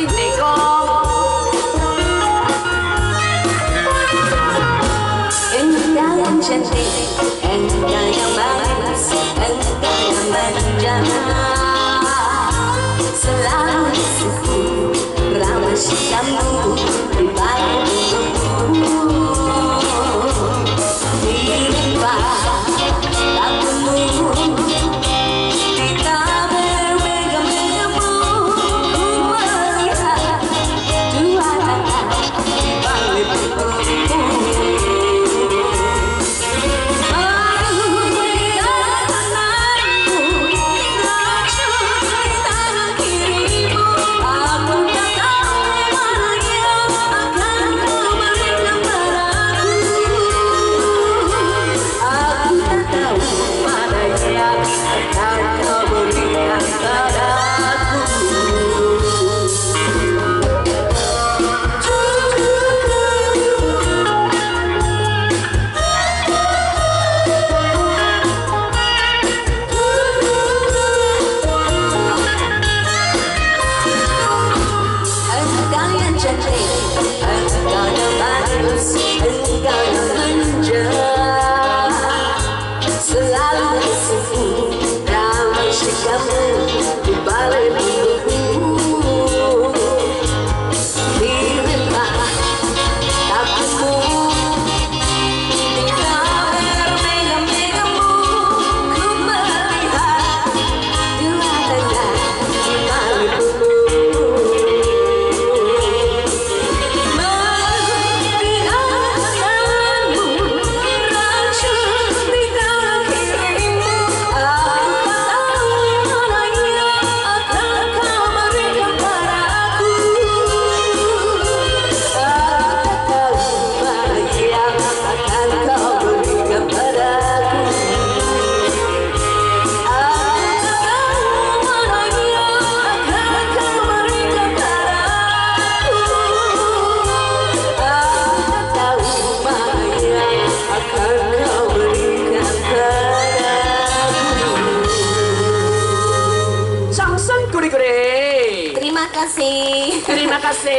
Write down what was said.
You. Yummy. Kure kure. Terima kasih. Terima kasih.